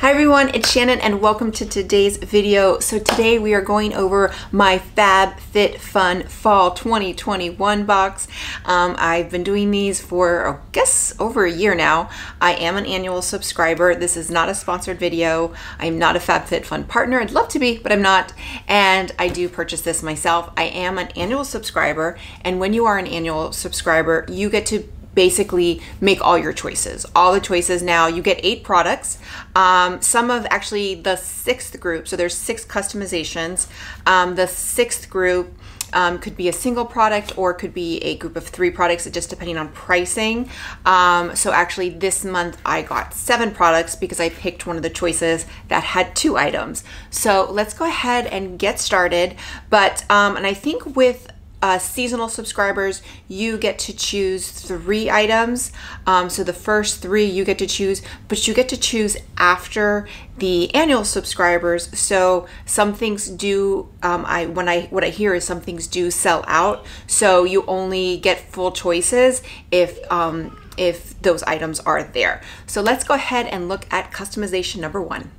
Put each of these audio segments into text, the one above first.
Hi everyone, it's Shannon and welcome to today's video. So today we are going over my Fab Fit Fun Fall 2021 box. Um, I've been doing these for, I guess, over a year now. I am an annual subscriber. This is not a sponsored video. I'm not a Fab Fit Fun partner. I'd love to be, but I'm not. And I do purchase this myself. I am an annual subscriber. And when you are an annual subscriber, you get to basically make all your choices. All the choices now, you get eight products. Um, some of actually the sixth group, so there's six customizations. Um, the sixth group um, could be a single product or could be a group of three products, just depending on pricing. Um, so actually, this month I got seven products because I picked one of the choices that had two items. So let's go ahead and get started. But um, and I think with uh, seasonal subscribers, you get to choose three items. Um, so the first three you get to choose, but you get to choose after the annual subscribers. So some things do. Um, I when I what I hear is some things do sell out. So you only get full choices if um, if those items are there. So let's go ahead and look at customization number one.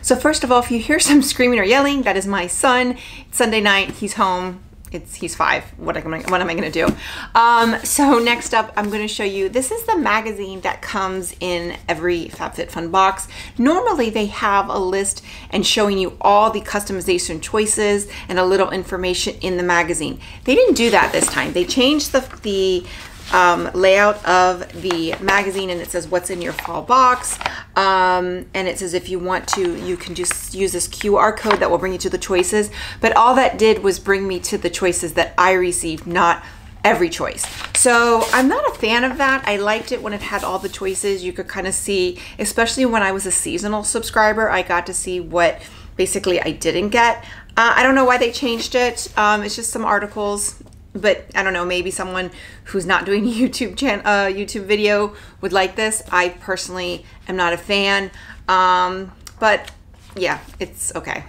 So first of all, if you hear some screaming or yelling, that is my son. It's Sunday night. He's home it's he's five. What am I, what am I going to do? Um, so next up, I'm going to show you. This is the magazine that comes in every FabFitFun box. Normally, they have a list and showing you all the customization choices and a little information in the magazine. They didn't do that this time. They changed the the um, layout of the magazine and it says what's in your fall box. Um, and it says if you want to, you can just use this QR code that will bring you to the choices. But all that did was bring me to the choices that I received, not every choice. So I'm not a fan of that. I liked it when it had all the choices. You could kind of see, especially when I was a seasonal subscriber, I got to see what basically I didn't get. Uh, I don't know why they changed it. Um, it's just some articles but I don't know, maybe someone who's not doing a YouTube channel, uh, YouTube video would like this. I personally am not a fan, um, but yeah, it's okay.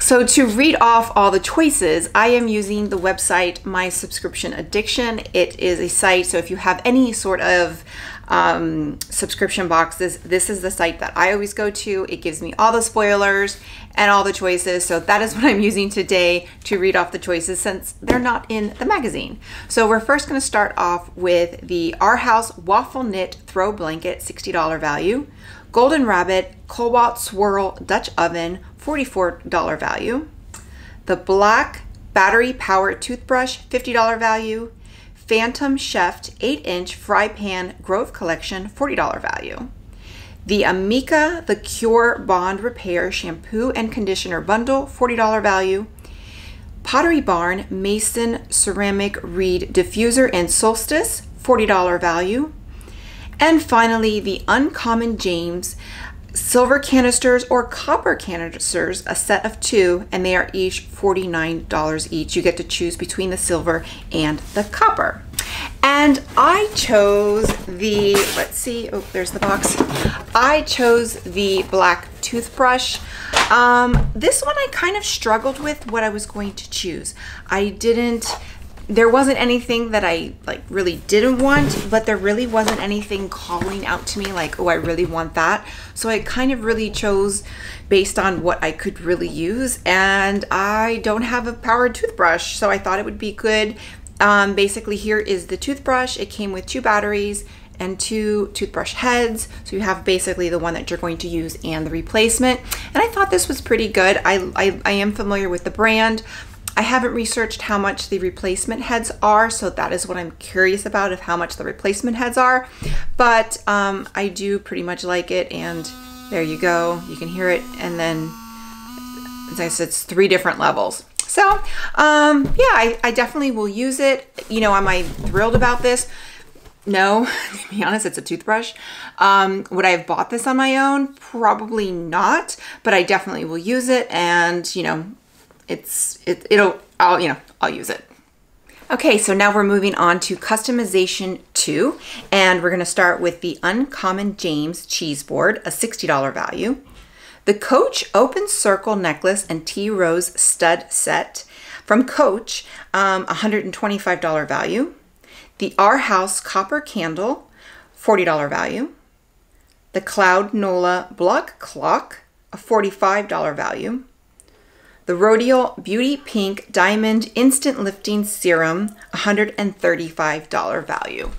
So to read off all the choices, I am using the website My Subscription Addiction. It is a site, so if you have any sort of um, subscription boxes, this is the site that I always go to. It gives me all the spoilers and all the choices. So that is what I'm using today to read off the choices since they're not in the magazine. So we're first going to start off with the Arhaus Waffle Knit Throw Blanket, $60 value. Golden Rabbit Cobalt Swirl Dutch Oven, $44 value. The Black Battery Power Toothbrush, $50 value. Phantom Chef 8 inch fry pan Grove Collection, $40 value. The Amika The Kure Bond Repair Shampoo and Conditioner Bundle, $40 value. Pottery Barn Mason Ceramic Reed Diffuser and Solstice, $40 value. And finally, the Uncommon James silver canisters or copper canisters, a set of two, and they are each $49 each. You get to choose between the silver and the copper. And I chose the, let's see, oh, there's the box. I chose the black toothbrush. Um, this one I kind of struggled with what I was going to choose. I didn't, there wasn't anything that I like really didn't want, but there really wasn't anything calling out to me like, oh, I really want that. So I kind of really chose based on what I could really use. And I don't have a powered toothbrush, so I thought it would be good. Um, basically, here is the toothbrush. It came with two batteries and two toothbrush heads. So you have basically the one that you're going to use and the replacement. And I thought this was pretty good. I, I, I am familiar with the brand. I haven't researched how much the replacement heads are, so that is what I'm curious about of how much the replacement heads are. But um, I do pretty much like it, and there you go. You can hear it, and then as I said, it's three different levels. So um, yeah, I, I definitely will use it. You know, am I thrilled about this? No, to be honest, it's a toothbrush. Um, would I have bought this on my own? Probably not, but I definitely will use it. And you know, it's it, it'll I'll you know I'll use it. Okay, so now we're moving on to customization two, and we're gonna start with the Uncommon James cheese board, a $60 value. The Coach Open Circle Necklace and Tea Rose Stud Set from Coach, um, $125 value. The Arhaus Copper Candle, $40 value. the CloudNola Block Clock, a $45 value. The Rodial Beauty Pink Diamond Instant Lifting Serum, $135 value.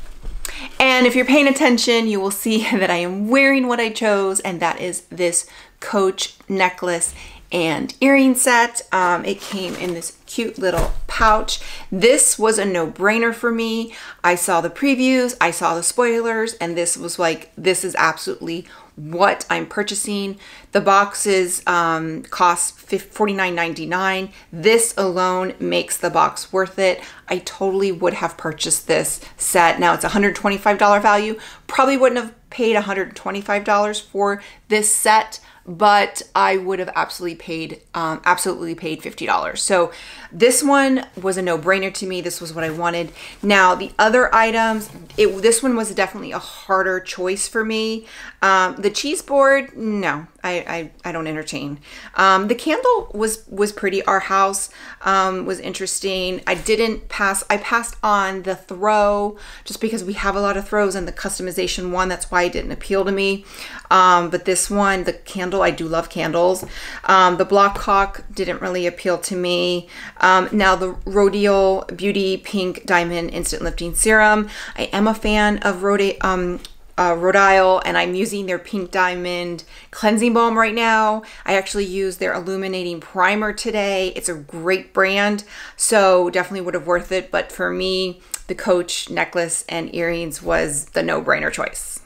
And if you're paying attention, you will see that I am wearing what I chose, and that is this Coach necklace and earring set. Um, it came in this cute little pouch. This was a no-brainer for me. I saw the previews, I saw the spoilers, and this was like, this is absolutely what I'm purchasing. The boxes um, cost $49.99. This alone makes the box worth it. I totally would have purchased this set. Now it's $125 value. Probably wouldn't have paid $125 for this set, but I would have absolutely paid, um, absolutely paid $50. So this one was a no-brainer to me. This was what I wanted. Now the other items, it, this one was definitely a harder choice for me. Um, the cheese board, no, I, I, I don't entertain. Um, the candle was, was pretty. Arhaus um, was interesting. I didn't pass, I passed on the throw just because we have a lot of throws and the customization one, that's why it didn't appeal to me. Um, but this one, the candle, I do love candles. Um, the block cock didn't really appeal to me. Um, now the Rodial Beauty Pink Diamond Instant Lifting Serum. I am a fan of Rode, um, uh, and I'm using their Pink Diamond Cleansing Balm right now. I actually used their Illuminating Primer today. It's a great brand, so definitely would have worth it. But for me, the Coach necklace and earrings was the no-brainer choice.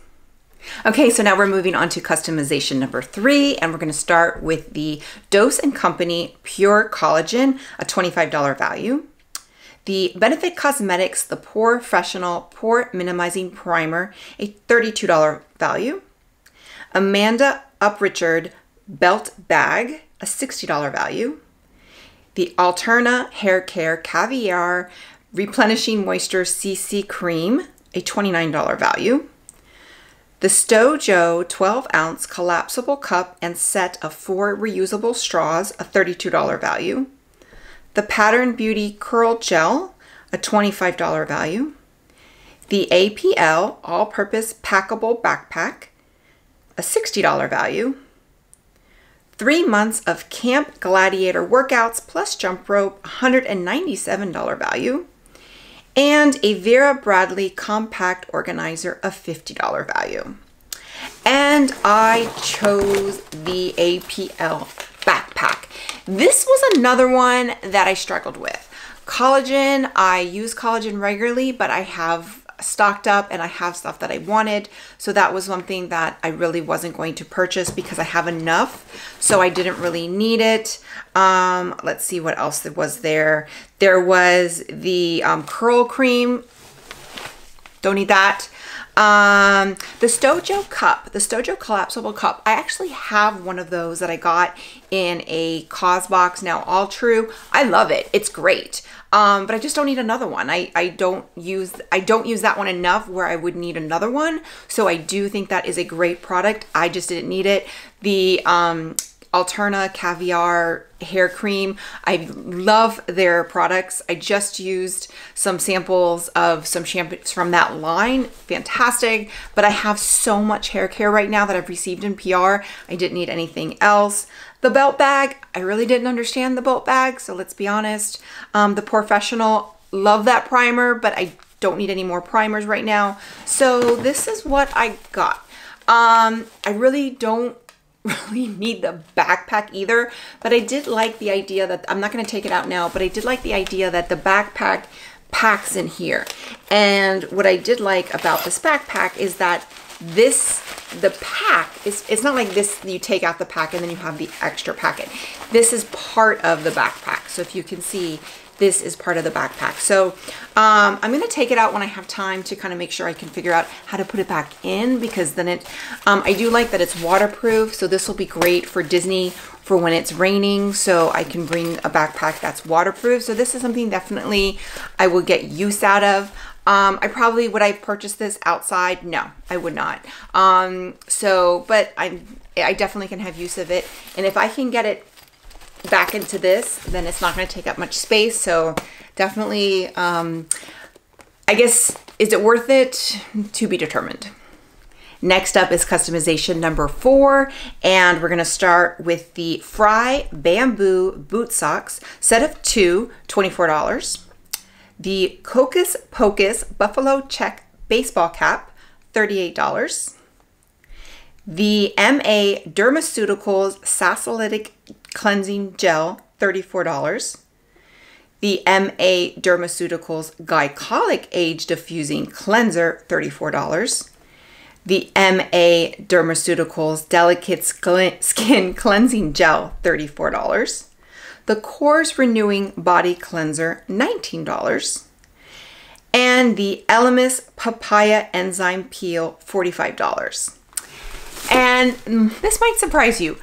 Okay, so now we're moving on to customization number three, and we're gonna start with the Dose & Company Pure Collagen, a $25 value. The Benefit Cosmetics The POREfessional Pore Minimizing Primer, a $32 value. Amanda Uprichard Belt Bag, a $60 value. The Alterna Hair Care Caviar Replenishing Moisture CC Cream, a $29 value. The StoJo 12 ounce collapsible cup and set of four reusable straws, a $32 value. The Pattern Beauty Curl Gel, a $25 value. The APL All Purpose Packable Backpack, a $60 value. Three months of Camp Gladiator workouts plus jump rope, $197 value and a Vera Bradley compact organizer of $50 value. And I chose the APL backpack. This was another one that I struggled with. Collagen, I use collagen regularly, but I have stocked up and I have stuff that I wanted. So that was one thing that I really wasn't going to purchase because I have enough. So I didn't really need it. Um, let's see what else there was there. There was the um, curl cream. Don't need that. Um, the StoJo cup, the StoJo collapsible cup, I actually have one of those that I got in a CauseBox now Alltrue. I love it. It's great. Um, but I just don't need another one. I, I don't use I don't use that one enough where I would need another one. So I do think that is a great product. I just didn't need it. The um, Alterna Caviar hair cream. I love their products. I just used some samples of some shampoos from that line. Fantastic. But I have so much hair care right now that I've received in PR. I didn't need anything else. The belt bag, I really didn't understand the belt bag, so let's be honest. Um, the POREfessional, love that primer, but I don't need any more primers right now. So this is what I got. Um, I really don't really need the backpack either, but I did like the idea that, I'm not gonna take it out now, but I did like the idea that the backpack packs in here. And what I did like about this backpack is that this, the pack, is it's not like this, you take out the pack and then you have the extra packet. This is part of the backpack. So if you can see, this is part of the backpack. So um, I'm gonna take it out when I have time to kind of make sure I can figure out how to put it back in because then it, um, I do like that it's waterproof. So this will be great for Disney for when it's raining. So I can bring a backpack that's waterproof. So this is something definitely I will get use out of. Um, I probably, would I purchase this outside? No, I would not. Um, so, but I'm, I definitely can have use of it. And if I can get it back into this, then it's not going to take up much space. So definitely, um, I guess, is it worth it? To be determined. Next up is customization number four, and we're gonna start with the Frye Bamboo Boot Socks, set of two, $24. The Hocus Pocus Buffalo Check Baseball Cap, $38. The MA Dermaceuticals Salicylic Cleansing Gel, $34. The MA Dermaceuticals Glycolic Age Diffusing Cleanser, $34. The MA Dermaceuticals Delicate Skin Cleansing Gel, $34. The Korres Renewing Body Cleanser, $19 and the Elemis Papaya Enzyme Peel, $45. And mm, this might surprise you.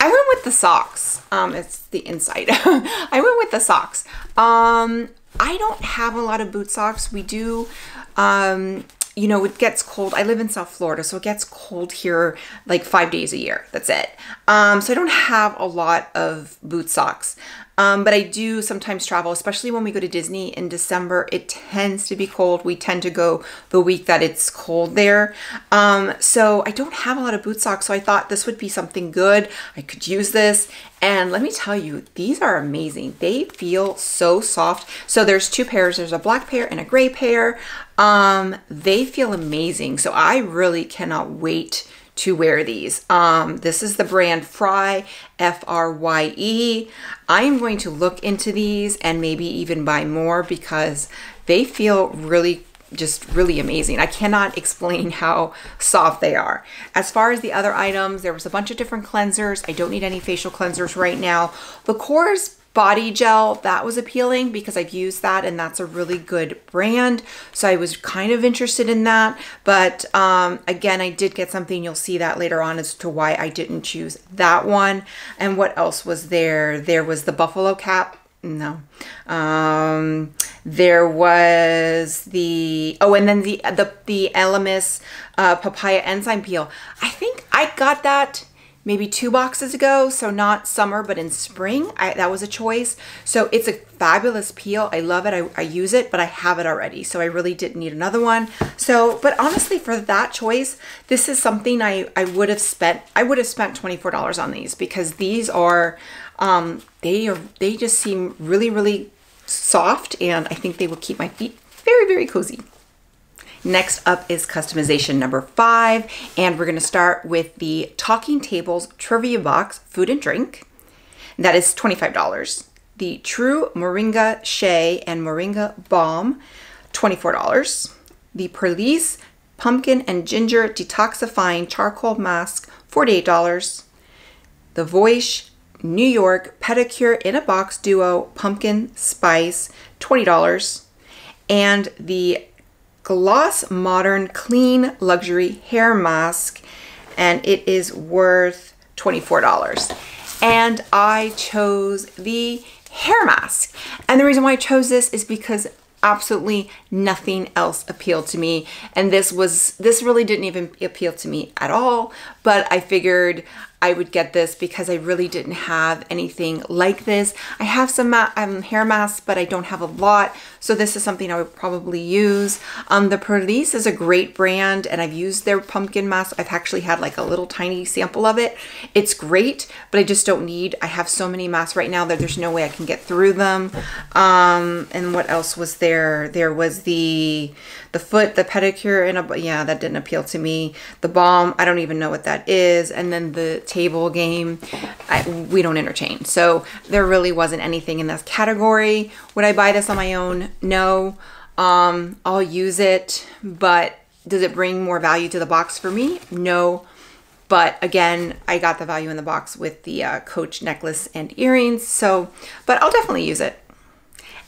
I went with the socks. Um, it's the inside. I went with the socks. Um, I don't have a lot of boot socks. We do, um, you know, it gets cold. I live in South Florida, so it gets cold here like five days a year. That's it. Um, so I don't have a lot of boot socks. Um, but I do sometimes travel, especially when we go to Disney in December. It tends to be cold. We tend to go the week that it's cold there. Um, so I don't have a lot of boot socks. So I thought this would be something good. I could use this. And let me tell you, these are amazing. They feel so soft. So there's two pairs. There's a black pair and a gray pair. Um, they feel amazing. So I really cannot wait to wear these. Um, this is the brand Frye, F-R-Y-E. I'm going to look into these and maybe even buy more because they feel really just really amazing. I cannot explain how soft they are. As far as the other items, there was a bunch of different cleansers. I don't need any facial cleansers right now. The Korres body gel that was appealing because I've used that and that's a really good brand. So I was kind of interested in that. But um, again I did get something you'll see that later on as to why I didn't choose that one. And what else was there? There was the buffalo cap. No. Um, there was the oh and then the the the Elemis uh, papaya enzyme peel. I think I got that maybe two boxes ago. So not summer, but in spring, I, that was a choice. So it's a fabulous peel. I love it. I, I use it, but I have it already. So I really didn't need another one. So, but honestly, for that choice, this is something I, I would have spent, I would have spent $24 on these because these are, um, they are, they just seem really, really soft and I think they will keep my feet very, very cozy. Next up is customization number five, and we're gonna start with the Talking Tables Trivia Box Food and Drink. That is $25. The True Moringa Shea and Moringa Balm, $24. The Perlice Pumpkin and Ginger Detoxifying Charcoal Mask, $48. The Voesh New York Pedicure in a Box Duo Pumpkin Spice, $20. And the Gloss Modern Clean Luxury Hair Mask, and it is worth $24. And I chose the hair mask. And the reason why I chose this is because absolutely nothing else appealed to me and this was this really didn't even appeal to me at all but I figured I would get this because I really didn't have anything like this. I have some um, hair masks, but I don't have a lot. So this is something I would probably use. Um, the Perlice is a great brand and I've used their pumpkin mask. I've actually had like a little tiny sample of it. It's great, but I just don't need, I have so many masks right now that there's no way I can get through them. Um, and what else was there? There was the, the foot, the pedicure, and a, yeah, that didn't appeal to me. The balm, I don't even know what that is. And then the table game, I, we don't entertain. So there really wasn't anything in this category. Would I buy this on my own? No. Um, I'll use it, but does it bring more value to the box for me? No. But again, I got the value in the box with the uh, Coach necklace and earrings. So, but I'll definitely use it.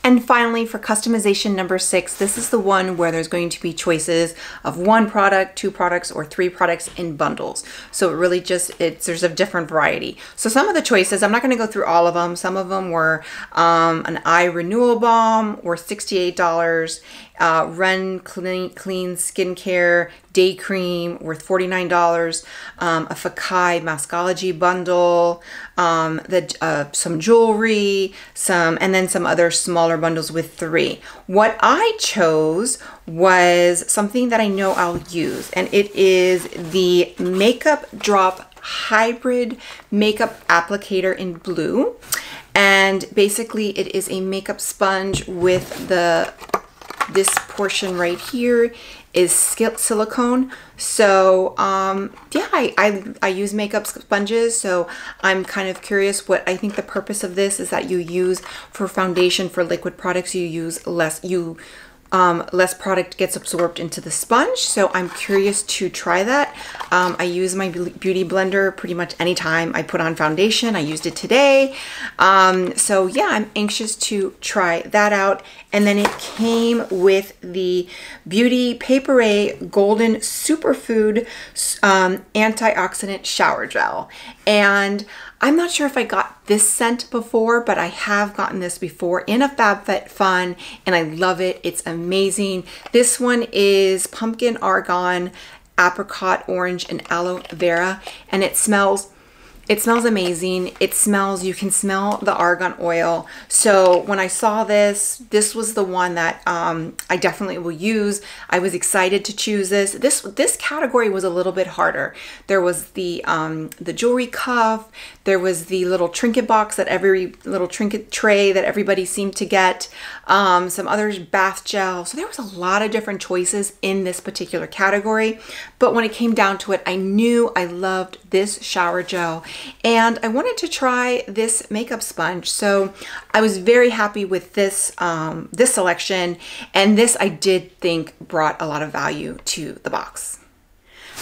And finally, for customization number six, this is the one where there's going to be choices of one product, two products, or three products in bundles. So it really just, it's there's a different variety. So some of the choices, I'm not going to go through all of them. Some of them were um, an eye renewal balm or $68, uh, Run Clean, Clean Skincare Day Cream worth $49, um, a Fakai Maskology bundle, um, the, uh, some jewelry, some, and then some other smaller bundles with three. What I chose was something that I know I'll use, and it is the Makeup Drop Hybrid Makeup Applicator in blue. And basically it is a makeup sponge with the this portion right here is silicone. So um, yeah, I, I, I, use makeup sponges. So I'm kind of curious what I think the purpose of this is that you use for foundation for liquid products, you use less, you um, less product gets absorbed into the sponge. So I'm curious to try that. Um, I use my beauty blender pretty much anytime I put on foundation. I used it today. Um, so yeah, I'm anxious to try that out. And then it came with the Beauty Paper Golden Superfood um, Antioxidant Shower Gel. And I'm not sure if I got this scent before, but I have gotten this before in a FabFitFun and I love it. It's amazing. This one is pumpkin argan, apricot orange, and aloe vera, and it smells it smells amazing. It smells, you can smell the argan oil. So when I saw this, this was the one that um, I definitely will use. I was excited to choose this. This this category was a little bit harder. There was the um, the jewelry cuff. There was the little trinket box that every little trinket tray that everybody seemed to get. Um, some others bath gel. So there was a lot of different choices in this particular category. But when it came down to it, I knew I loved this shower gel and I wanted to try this makeup sponge. So I was very happy with this, um, this selection. And this I did think brought a lot of value to the box.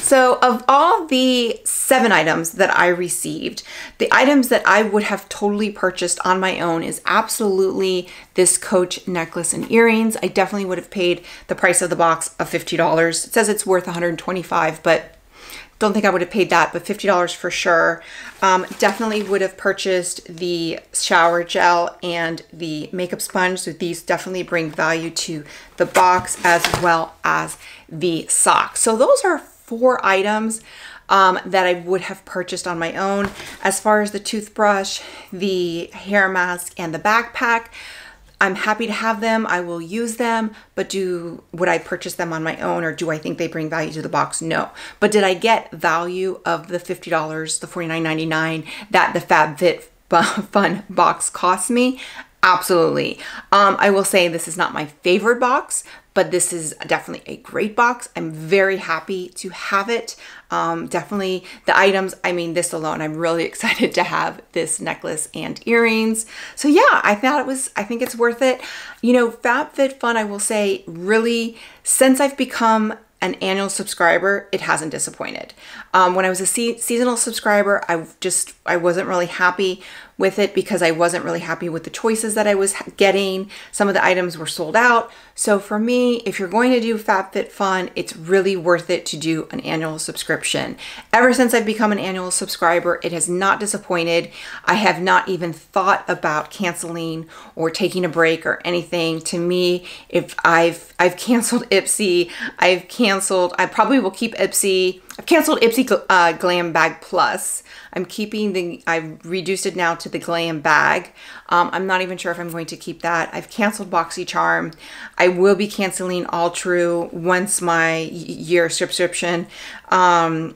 So of all the seven items that I received, the items that I would have totally purchased on my own is absolutely this Coach necklace and earrings. I definitely would have paid the price of the box of $50. It says it's worth 125, but don't think I would have paid that, but $50 for sure. Um, definitely would have purchased the shower gel and the makeup sponge. So these definitely bring value to the box as well as the socks. So those are four items um, that I would have purchased on my own. As far as the toothbrush, the hair mask, and the backpack, I'm happy to have them. I will use them, but do would I purchase them on my own or do I think they bring value to the box? No. But did I get value of the $50, the $49.99 that the FabFitFun box cost me? Absolutely. Um, I will say this is not my favorite box, but this is definitely a great box. I'm very happy to have it. Um, definitely the items, I mean, this alone, I'm really excited to have this necklace and earrings. So yeah, I thought it was, I think it's worth it. You know, FabFitFun, I will say, really, since I've become an annual subscriber, it hasn't disappointed. Um, when I was a se seasonal subscriber, I just, I wasn't really happy with it because I wasn't really happy with the choices that I was getting. Some of the items were sold out. So for me, if you're going to do FabFitFun, it's really worth it to do an annual subscription. Ever since I've become an annual subscriber, it has not disappointed. I have not even thought about canceling or taking a break or anything. To me, if I've I've canceled Ipsy, I've canceled, I probably will keep Ipsy I've canceled Ipsy uh, Glam Bag Plus. I'm keeping the, I've reduced it now to the Glam Bag. Um, I'm not even sure if I'm going to keep that. I've canceled BoxyCharm. I will be canceling Alltrue once my year subscription um,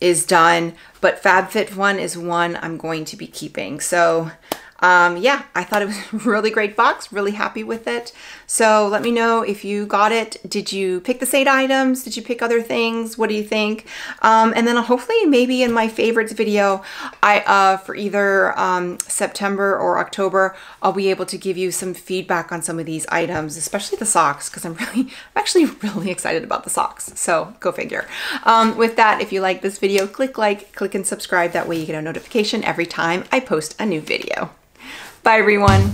is done. But FabFitFun is one I'm going to be keeping. So um, yeah, I thought it was a really great box, really happy with it. So let me know if you got it. Did you pick the same items? Did you pick other things? What do you think? Um, and then hopefully maybe in my favorites video, I uh, for either um, September or October, I'll be able to give you some feedback on some of these items, especially the socks, because I'm really, I'm actually really excited about the socks. So go figure. Um, with that, if you like this video, click like, click and subscribe. That way you get a notification every time I post a new video. Bye, everyone.